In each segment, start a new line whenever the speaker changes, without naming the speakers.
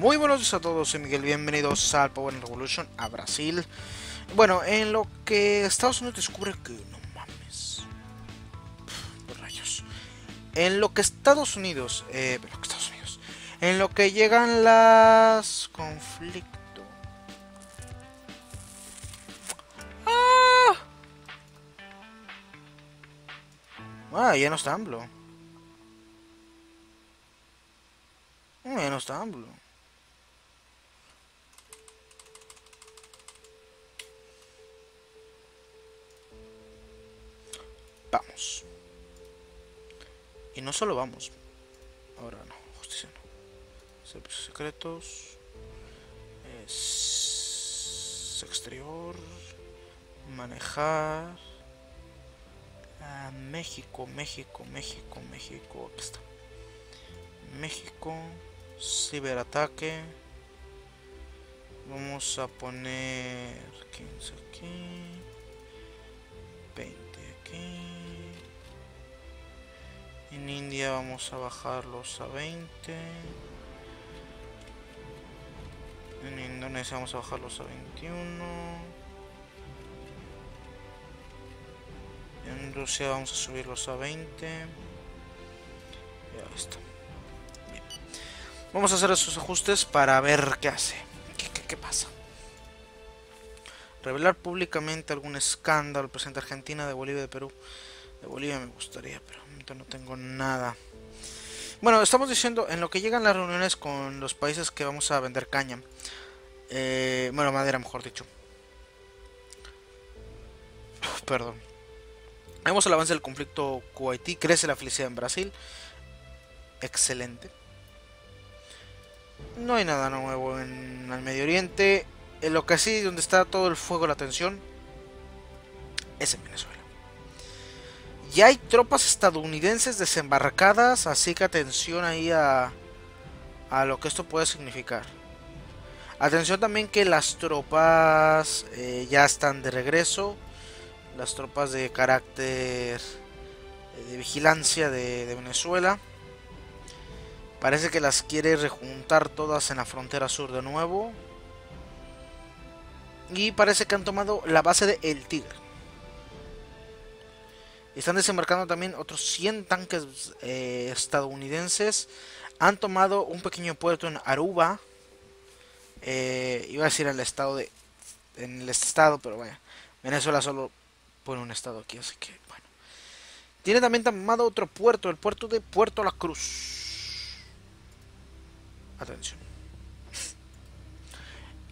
Muy buenos días a todos, soy Miguel, bienvenidos al Power Revolution a Brasil. Bueno, en lo que Estados Unidos descubre que... No mames. Pff, rayos. En lo que Estados Unidos... Eh, lo que Estados Unidos. En lo que llegan las... Conflicto. ¡Ah! Ah, ya no está AMLO. Ah, ya no está AMLO. Vamos. Y no solo vamos. Ahora no, justicia no. Servicios secretos. Exterior. Manejar. Ah, México, México, México, México. Aquí está. México. Ciberataque. Vamos a poner 15 aquí. 20 aquí. En India vamos a bajarlos a 20. En Indonesia vamos a bajarlos a 21. En Rusia vamos a subirlos a 20. Ya está. Bien. Vamos a hacer esos ajustes para ver qué hace. ¿Qué, qué, pasa? Revelar públicamente algún escándalo. Presidente Argentina, de Bolivia, de Perú. De Bolivia me gustaría, pero no tengo nada. Bueno, estamos diciendo en lo que llegan las reuniones con los países que vamos a vender caña. Eh, bueno, madera, mejor dicho. Perdón. Vemos el avance del conflicto Kuwaití. Crece la felicidad en Brasil. Excelente. No hay nada nuevo en el Medio Oriente. En lo que sí, donde está todo el fuego, la tensión, es en Venezuela. Ya hay tropas estadounidenses desembarcadas, así que atención ahí a, a lo que esto puede significar. Atención también que las tropas eh, ya están de regreso. Las tropas de carácter eh, de vigilancia de, de, Venezuela. Parece que las quiere rejuntar todas en la frontera sur de nuevo. Y parece que han tomado la base de El Tigre. Están desembarcando también otros 100 tanques eh, estadounidenses. Han tomado un pequeño puerto en Aruba. Eh, iba a decir el estado de. En el estado, pero vaya. Venezuela solo pone un estado aquí, así que bueno. Tiene también tomado otro puerto, el puerto de Puerto La Cruz. Atención.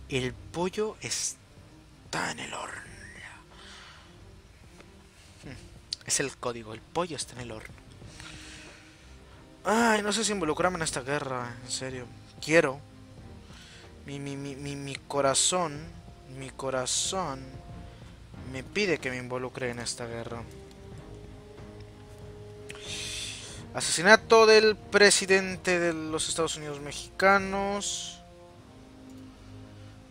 El pollo está en el horno. Es el código, el pollo está en el horno. Ay, no sé si involucrarme en esta guerra, en serio. Quiero. Mi, mi, mi, mi, corazón, mi corazón me pide que me involucre en esta guerra. Asesinato del presidente de los Estados Unidos mexicanos.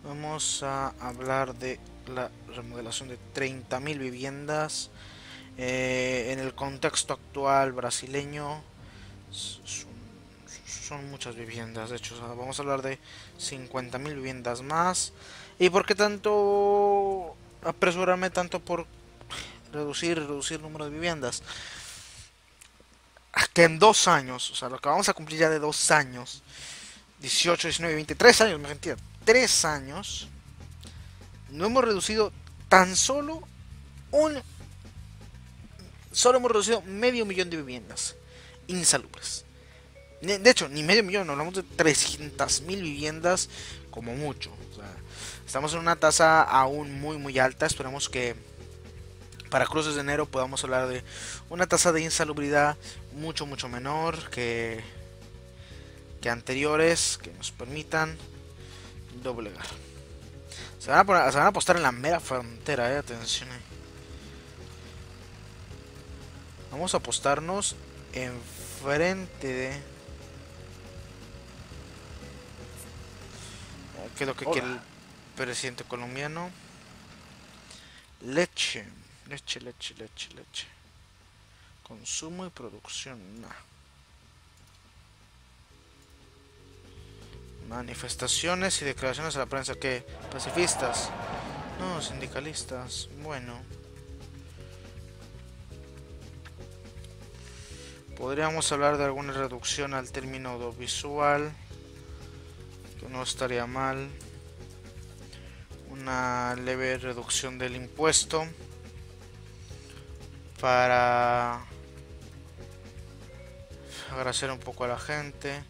Vamos a hablar de la remodelación de 30.000 viviendas. Eh, en el contexto actual brasileño son, muchas viviendas, de hecho vamos a hablar de 50.000 viviendas más. ¿Y por qué tanto apresurarme tanto por reducir, reducir el número de viviendas? Que en dos años, o sea, lo que vamos a cumplir ya de dos años, 18, 19, 20, tres años, me mentira, tres años, no hemos reducido tan solo un solo hemos reducido medio millón de viviendas insalubres. De hecho, ni medio millón, hablamos de 300.000 viviendas como mucho. estamos en una tasa aún muy muy alta. Esperamos que para cruces de enero podamos hablar de una tasa de insalubridad mucho mucho menor que, que anteriores que nos permitan doblegar. Se van, a se van a apostar en la mera frontera, eh, atención. Eh. Vamos a apostarnos enfrente de... ¿Qué es lo que quiere el presidente colombiano? Leche, leche, leche, leche, leche. Consumo y producción, no. Manifestaciones y declaraciones a la prensa que pacifistas. No, sindicalistas. Bueno. Podríamos hablar de alguna reducción al término audiovisual. Que no estaría mal. Una leve reducción del impuesto. Para agradecer un poco a la gente.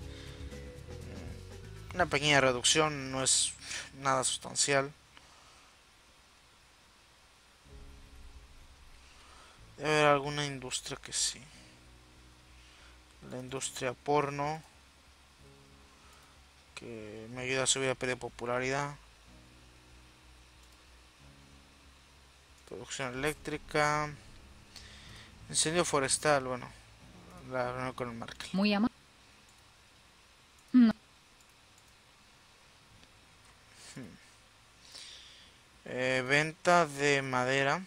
Una pequeña reducción, no es nada sustancial. Debe haber alguna industria que sí. La industria porno. Que me ayuda a subir a de popularidad. Producción eléctrica. Incendio forestal, bueno. La reunión con el marketing.
Muy amable.
Eh, venta de madera.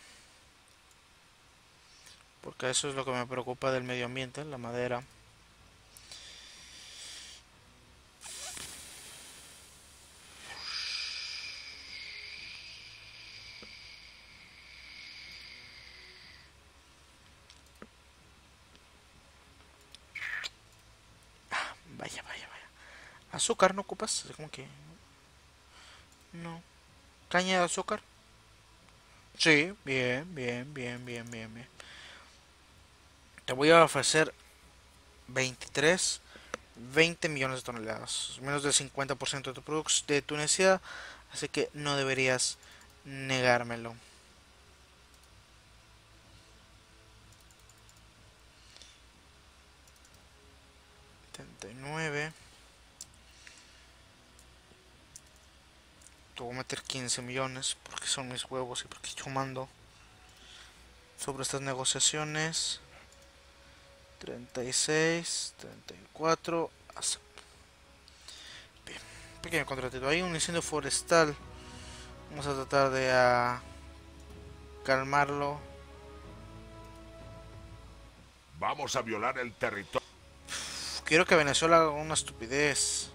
Porque eso es lo que me preocupa del medio ambiente, la madera. Ah, vaya, vaya, vaya. Azúcar no ocupas, como que... No. ¿Caña de azúcar? Sí, bien, bien, bien, bien, bien, bien. Te voy a ofrecer 23, 20 millones de toneladas. Menos del 50% de tu, de tu. Así que no deberías negármelo. nueve voy a meter 15 millones porque son mis huevos y porque yo mando sobre estas negociaciones. 36 34 acepto. Bien pequeño contratito. Hay un incendio forestal. Vamos a tratar de uh, calmarlo.
Vamos a violar el territorio.
Quiero que Venezuela haga una estupidez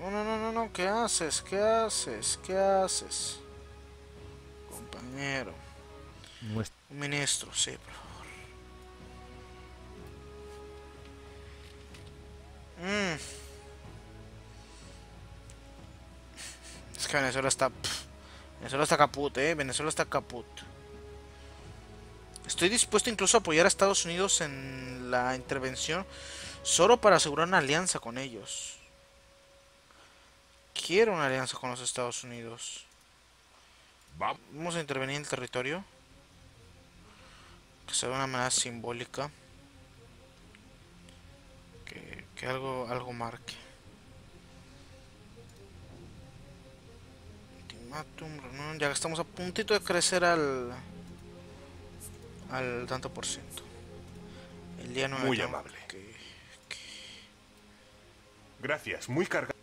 no, no, no, no, no, ¿qué haces? ¿Qué haces? ¿Qué haces? Compañero. Un ministro, sí, por favor. Mm. Es que Venezuela está... Venezuela está caput, eh. Venezuela está caput. Estoy dispuesto incluso a apoyar a Estados Unidos en la intervención solo para asegurar una alianza con ellos quiero una alianza con los Estados Unidos. Vamos a intervenir en el territorio. Que sea de una manera simbólica. Que, algo, algo marque. Ultimatum, ya estamos a puntito de crecer al al tanto por ciento. El día 9
Muy amable. Gracias, muy cargado.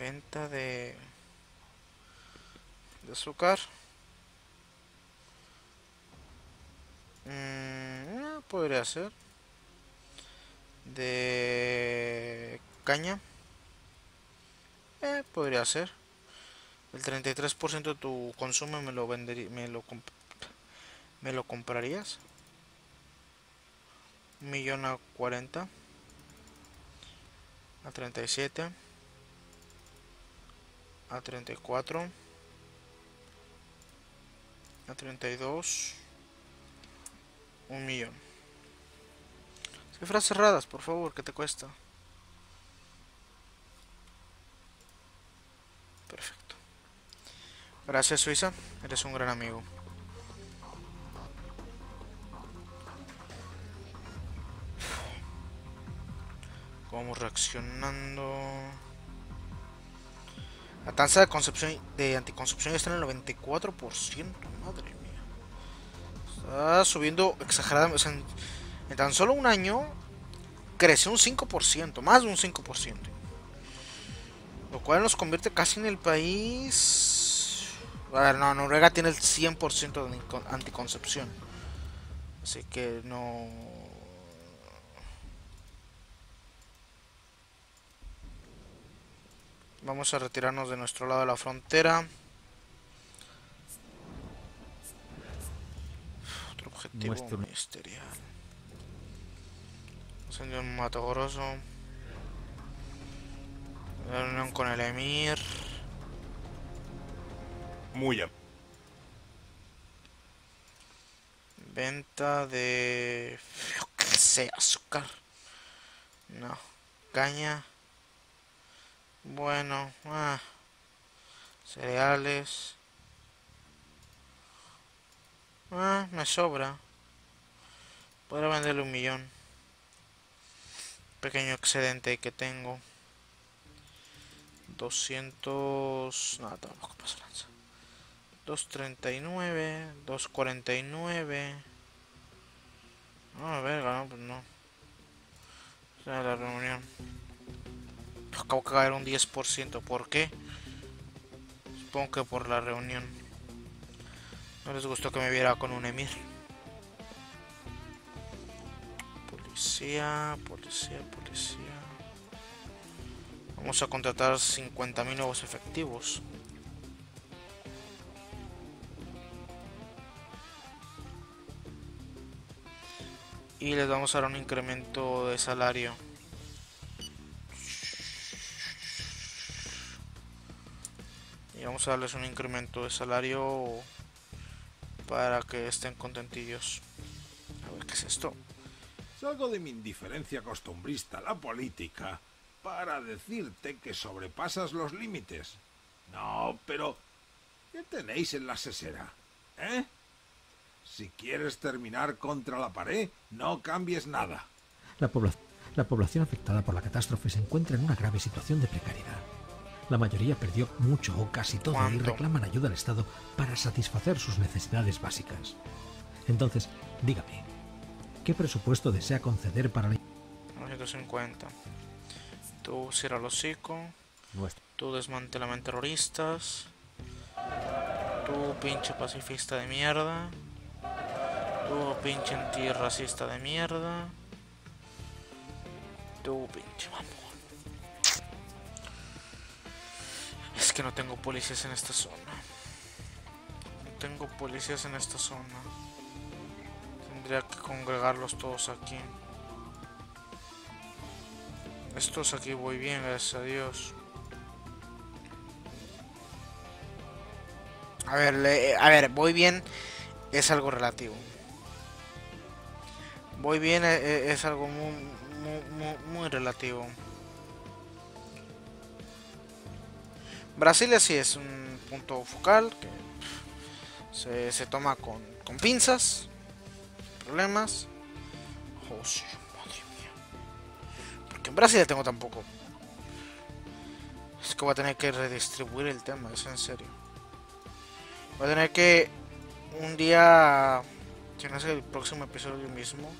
Venta de, de azúcar. Mm, podría ser. De caña. Eh, podría ser. El 33% de tu consumo me lo vendería, me lo me lo comprarías. Un millón a 40 a 37 a 34 a 32 un millón. Cifras cerradas por favor que te cuesta. Perfecto. Gracias Suiza. Eres un gran amigo. Vamos reaccionando la tasa de concepción de anticoncepción está en el 94%, madre mía. Está subiendo exageradamente. en, tan solo un año creció un 5%, más de un 5%. Lo cual nos convierte casi en el país... A ver, no, Noruega tiene el 100% de anticoncepción. Así que no... Vamos a retirarnos de nuestro lado de la frontera. Otro objetivo ministerial. Incendio en Mato Grosso. Reunión con el Emir.
Muy am-
Venta de... Yo qué sé, azúcar. No. Caña. Bueno. Ah. Cereales. Ah, me sobra. Podré venderle un millón. Pequeño excedente que tengo. 200... Nada, tampoco pasa lanza. 239, 249. No, a ver, no, pues no. O sea, la reunión. Acabo de caer un 10%. ¿Por qué? Supongo que por la reunión. No les gustó que me viera con un emir. Policía, policía, policía. Vamos a contratar 50.000 nuevos efectivos. y les vamos a dar un incremento de salario. Vamos a darles un incremento de salario para que estén contentillos. A ver qué es esto.
Salgo de mi indiferencia costumbrista a la política para decirte que sobrepasas los límites. No, pero ¿qué tenéis en la sesera? ¿Eh? Si quieres terminar contra la pared, no cambies nada.
La, pobla- la población afectada por la catástrofe se encuentra en una grave situación de precariedad. La mayoría perdió mucho o casi todo y reclaman ayuda al Estado para satisfacer sus necesidades básicas. Entonces, dígame, ¿qué presupuesto desea conceder para la...
950. Tú cierra el hocico.
Nuestro.
Tú desmantelame terroristas. Tú pinche pacifista de mierda. Tú pinche antirracista de mierda. Tú pinche. Que no tengo policías en esta zona. No tengo policías en esta zona. Tendría que congregarlos todos aquí. Estos aquí voy bien, gracias a Dios. A ver, le- a ver, voy bien es algo relativo. Voy bien e- e- es, algo muy, muy relativo. Brasil sí es un punto focal que se, se toma con, con pinzas, problemas. Oh, sí, madre mía. Porque en Brasil ya tengo tampoco. Es que voy a tener que redistribuir el tema, es en serio. Voy a tener que un día, si no es el próximo episodio mismo,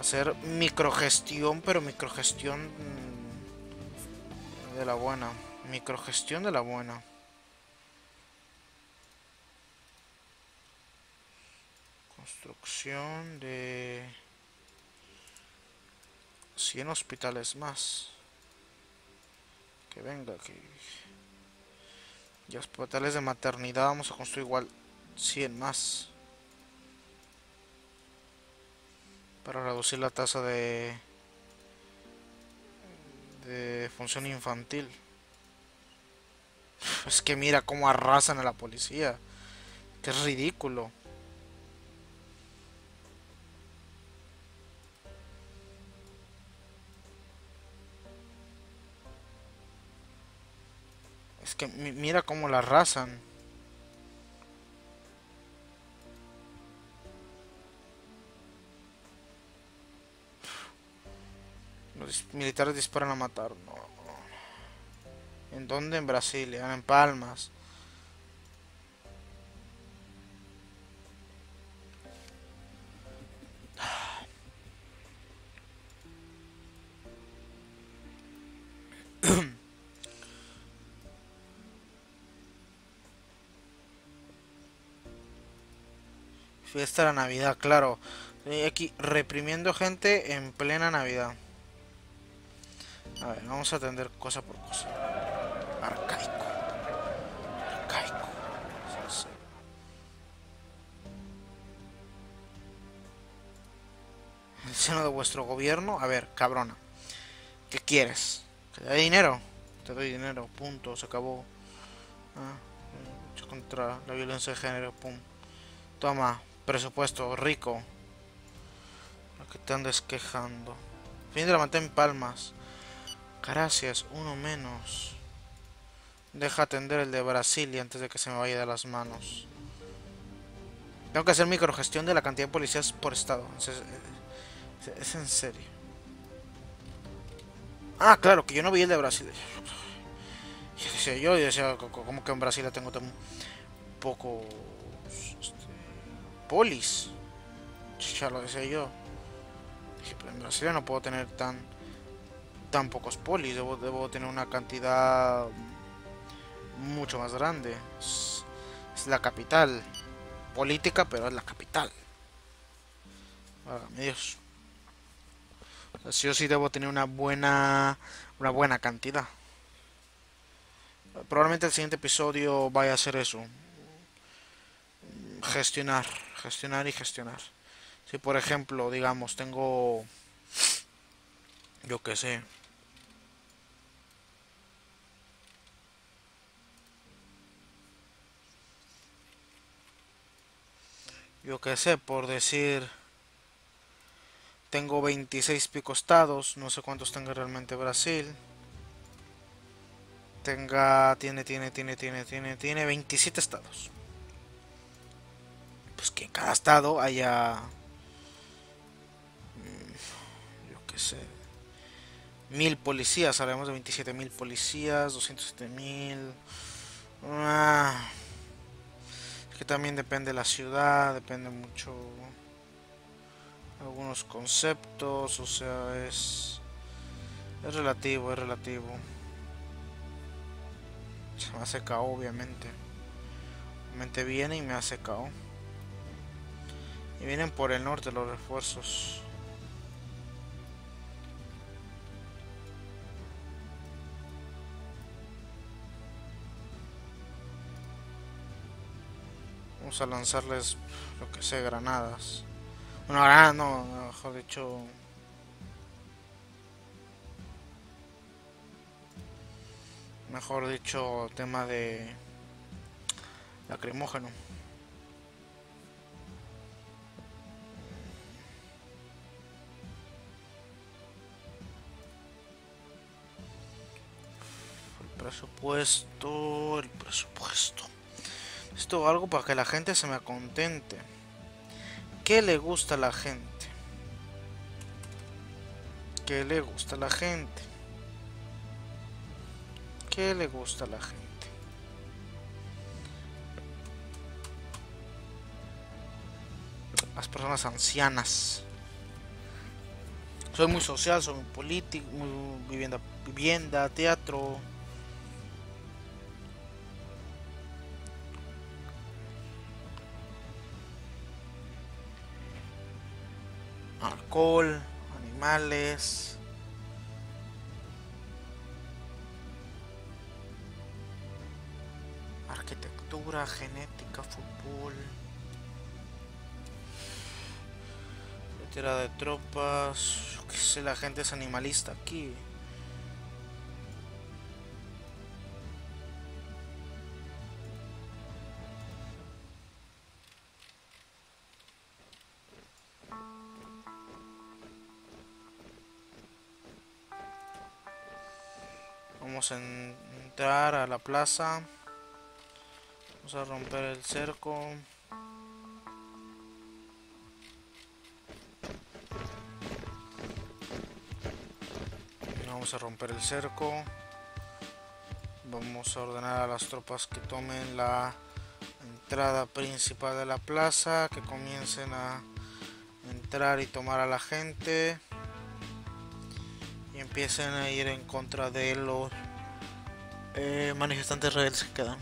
hacer microgestión, pero microgestión mm, de la buena. Microgestión de la buena. Construcción de 100 hospitales más. Que venga, que... Y hospitales de maternidad vamos a construir igual 100 más. Para reducir la tasa de... De función infantil. Es que mira cómo arrasan a la policía. Es ridículo. Es que mi- mira cómo la arrasan. Los militares disparan a matar. No. ¿En dónde? En Brasilia, en Palmas. Fiesta de la Navidad, claro. Estoy aquí reprimiendo gente en plena Navidad. A ver, vamos a atender cosa por cosa. Arcaico. Arcaico. El seno de vuestro gobierno. A ver, cabrona. ¿Qué quieres? ¿Que te dé dinero? Te doy dinero. Punto. Se acabó. Ah, lucha contra la violencia de género. Pum. Toma. Presupuesto. Rico. Lo que te andes quejando. Fin de la mantén palmas. Gracias. Uno menos. Deja atender el de Brasil y antes de que se me vaya de las manos. Tengo que hacer microgestión de la cantidad de policías por estado. Es, en serio. Ah, claro, que yo no vi el de Brasil. Y decía yo, decía, co- co- ¿cómo que en Brasil tengo tan poco este, polis? Ya lo decía yo. Dije, pero en Brasil no puedo tener tan tan pocos polis, debo, debo tener una cantidad mucho más grande. Es, la capital política, pero es la capital. Válgame Dios. O sea, sí o sí debo tener una buena una buena cantidad. Probablemente el siguiente episodio vaya a ser eso. Gestionar, gestionar y gestionar. Si por ejemplo, digamos, tengo yo qué sé. Yo qué sé, por decir tengo 26 picostados, no sé cuántos tenga realmente Brasil. Tenga, tiene, tiene, tiene, tiene, tiene, tiene 27 estados. Pues que en cada estado haya, mm, yo qué sé, mil policías, hablamos de 27 mil policías, 207 mil. Ah, que también depende de la ciudad, depende mucho algunos conceptos, o sea, es es relativo, es relativo. Se me hace KO, obviamente. Obviamente viene y me hace KO. Y vienen por el norte los refuerzos. Vamos a lanzarles lo que sé, granadas. Bueno, granadas no, mejor dicho. Mejor dicho, tema de lacrimógeno. El presupuesto, el presupuesto. Esto algo para que la gente se me contente. ¿Qué le gusta a la gente? ¿Qué le gusta a la gente? ¿Qué le gusta a la gente? Las personas ancianas. Soy muy social, soy muy político, vivienda, vivienda, teatro. Alcohol, animales. Arquitectura, genética, fútbol. Retirada de tropas. Sé, la gente es animalista aquí. La plaza. Vamos a romper el cerco. Vamos a romper el cerco. Vamos a ordenar a las tropas que tomen la entrada principal de la plaza, que comiencen a entrar y tomar a la gente y empiecen a ir en contra de los eh, manifestantes rebeldes que quedan.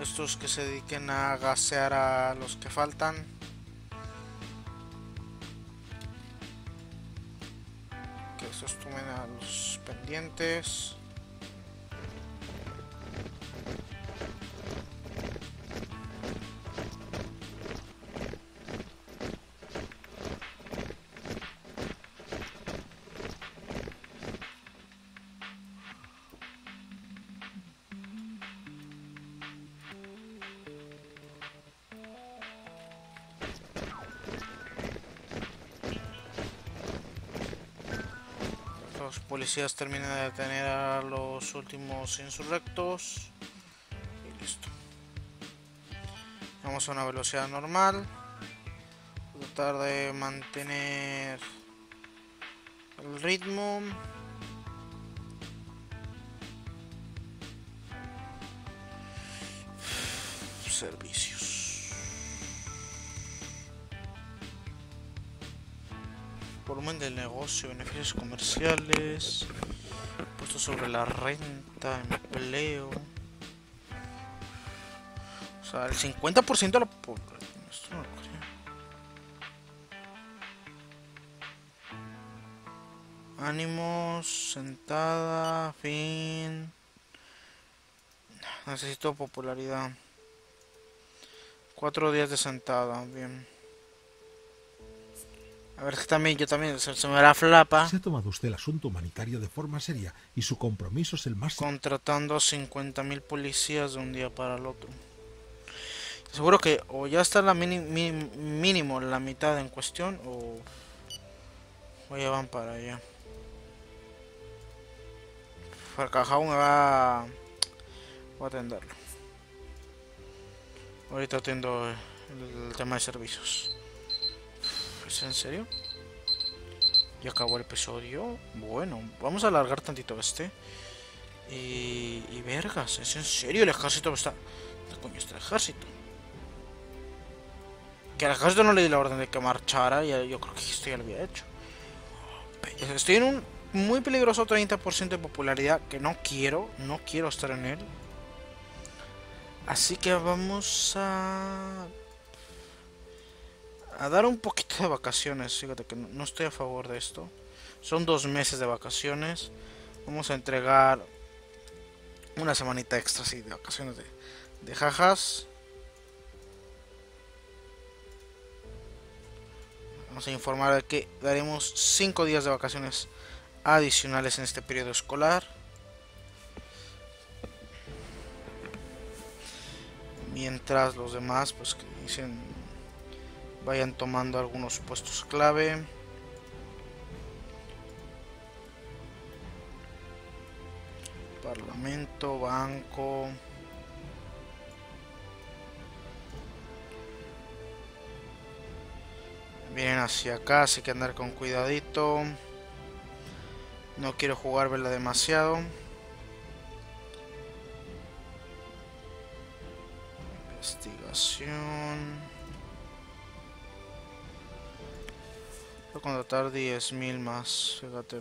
Estos que se dediquen a gasear a los que faltan. Que tomen a los pendientes. Los policías terminan de detener a los últimos insurrectos. Y listo. Vamos a una velocidad normal. Tratar de mantener el ritmo. Servicios. Volumen del negocio, beneficios comerciales, puestos sobre la renta, empleo. O sea, el 50% de la población. Ánimos, sentada, fin. Necesito popularidad. Cuatro días de sentada, bien. A ver, que también, yo también, se, se me da flapa.
Se ha tomado usted el asunto humanitario de forma seria y su compromiso es el más...
Contratando a 50.000 policías de un día para el otro. Seguro que o ya está la mini- mi- mínimo la mitad en cuestión o, o ya van para allá. Farcajao me va a, voy a atenderlo. Ahorita atiendo el, el tema de servicios. ¿Es en serio? Ya acabó el episodio. Bueno, vamos a alargar tantito este. Y, y vergas, ¿es en serio? El ejército está... ¿Qué coño está el ejército? Que al ejército no le di la orden de que marchara, y yo creo que esto ya lo había hecho. Estoy en un muy peligroso 30% de popularidad que no quiero, no quiero estar en él. Así que vamos a... A dar un poquito de vacaciones, fíjate que no estoy a favor de esto. Son dos meses de vacaciones. Vamos a entregar una semanita extra, sí, de vacaciones de, jajas. Vamos a informar de que daremos 5 días de vacaciones adicionales en este periodo escolar. Mientras los demás, pues que dicen, vayan tomando algunos puestos clave. Parlamento, banco. Vienen hacia acá, así que andar con cuidadito. No quiero jugar verla demasiado. Investigación. Contratar 10.000 más, fíjate.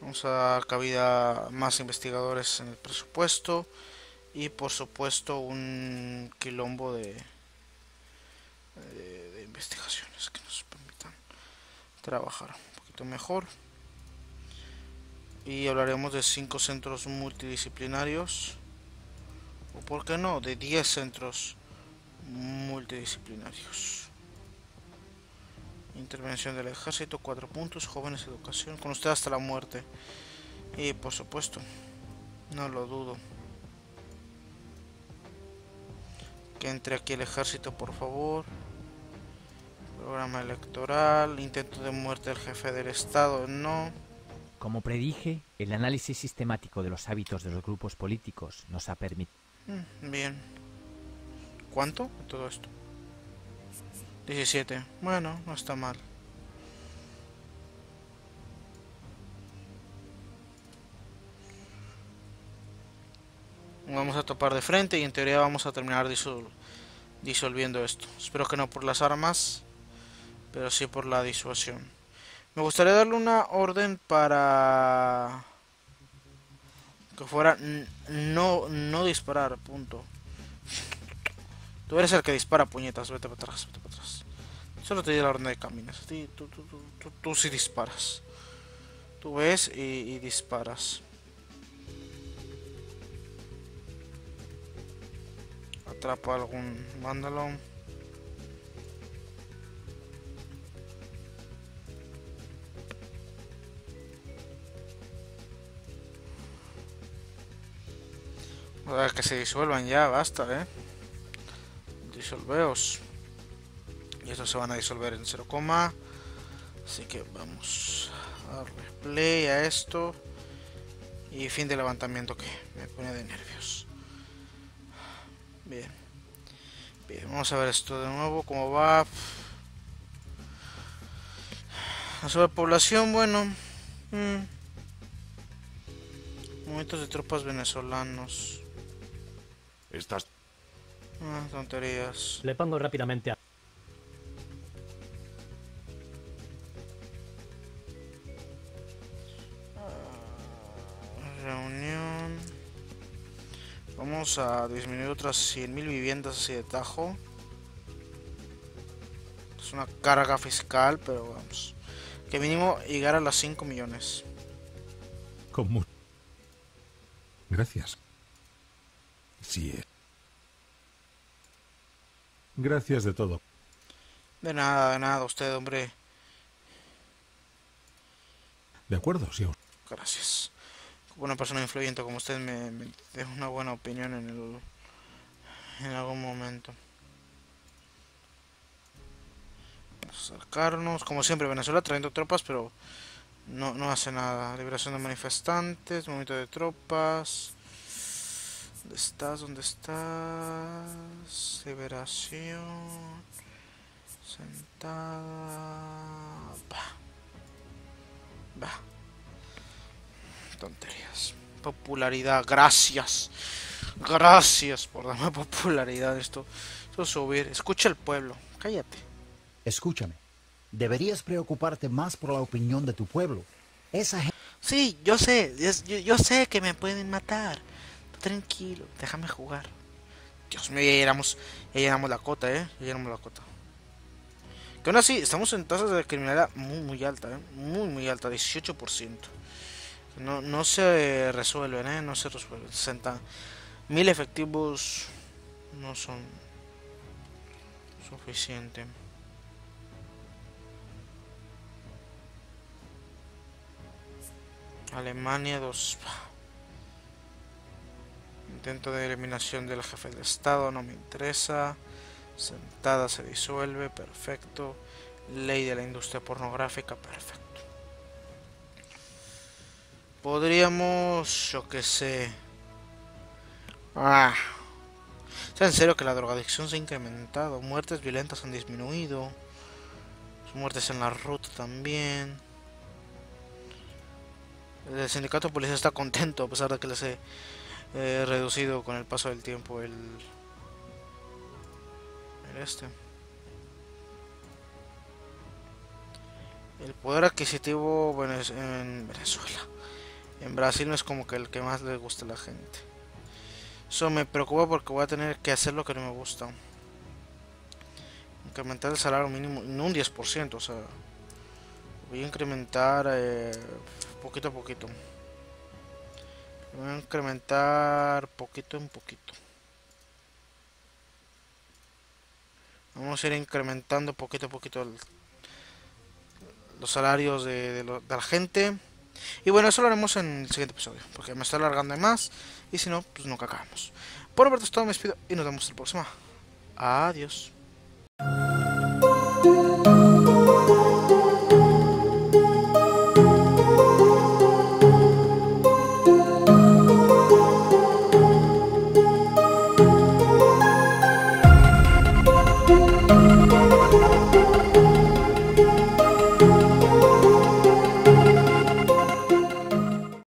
Vamos a dar cabida a más investigadores en el presupuesto. Y por supuesto un quilombo de investigaciones que nos permitan trabajar un poquito mejor. Y hablaremos de 5 centros multidisciplinarios. O por qué no, de 10 centros multidisciplinarios. Intervención del ejército, 4 puntos, jóvenes, educación, con usted hasta la muerte. Y por supuesto, no lo dudo. Que entre aquí el ejército, por favor. Programa electoral, intento de muerte del jefe del estado, no.
Como predije, el análisis sistemático de los hábitos de los grupos políticos nos ha permitido...
Mm, Bien. ¿Cuánto? de Todo esto. 17. Bueno, no está mal. Vamos a topar de frente y en teoría vamos a terminar disol- disolviendo esto. Espero que no por las armas, pero sí por la disuasión. Me gustaría darle una orden para que fuera no no disparar, punto. Tú eres el que dispara puñetas, vete para atrás, vete para atrás. Solo te di la orden de ti, Tú, tú, tú, tú, sí disparas. Tú ves y, disparas. Atrapa algún vándalo. Que se disuelvan ya, basta, eh. Disolveos. Y estos se van a disolver en 0, así que vamos a darle play a esto. Y fin de levantamiento que me pone de nervios. Bien. Bien, vamos a ver esto de nuevo, cómo va. La sobrepoblación, bueno. Mm. Momentos de tropas venezolanos.
Estás...
Ah, tonterías.
Le pongo rápidamente a...
Reunión. Vamos a disminuir otras 100.000 viviendas así de tajo. Es una carga fiscal, pero vamos. Que mínimo llegar a las 5 millones.
Con Gracias. Sí. eh. Gracias de todo.
De nada, de nada, usted, hombre.
De acuerdo, sí.
Gracias. Como una persona influyente como usted me, me dé una buena opinión en el en algún momento. Vamos a acercarnos, como siempre, Venezuela trayendo tropas, pero no, no hace nada. Liberación de manifestantes, movimiento de tropas. ¿Dónde estás? ¿Dónde estás? Liberación. Sentada. Va. Va. Tonterías. Popularidad, gracias. Gracias por darme popularidad. Esto, esto es subir. Escucha el pueblo. Cállate.
Escúchame, deberías preocuparte más por la opinión de tu pueblo. Esa gente
Sí, yo sé. yo sé que me pueden matar. Tranquilo, déjame jugar. Dios mío, ya llenamos, ya llenamos la cota, eh. Ya llenamos la cota. Que aún así, estamos en tasas de criminalidad muy, muy alta, eh. Muy, muy alta, 18%. No, no se resuelven, eh. No se resuelven. 60 mil efectivos no son suficientes. Alemania 2. Intento de eliminación del jefe del Estado, no me interesa. Sentada se disuelve, perfecto. Ley de la industria pornográfica, perfecto. Podríamos, yo que sé. Ah. ¿Es en serio que la drogadicción se ha incrementado? Muertes violentas han disminuido. Muertes en la ruta también. El sindicato de policía está contento a pesar de que les he eh, reducido con el paso del tiempo el, el este. El poder adquisitivo venez- en Venezuela. En Brasil no es como que el que más le gusta a la gente. Eso me preocupa porque voy a tener que hacer lo que no me gusta. Incrementar el salario mínimo, no un 10%, o sea, voy a incrementar eh, poquito a poquito. Voy a incrementar poquito en poquito. Vamos a ir incrementando poquito a poquito el- los salarios de, lo- la gente. Y bueno, eso lo haremos en el siguiente episodio, porque me está alargando de más. Y si no, pues nunca acabamos. Por mi parte es todo, me despido y nos vemos en el próximo. Adiós.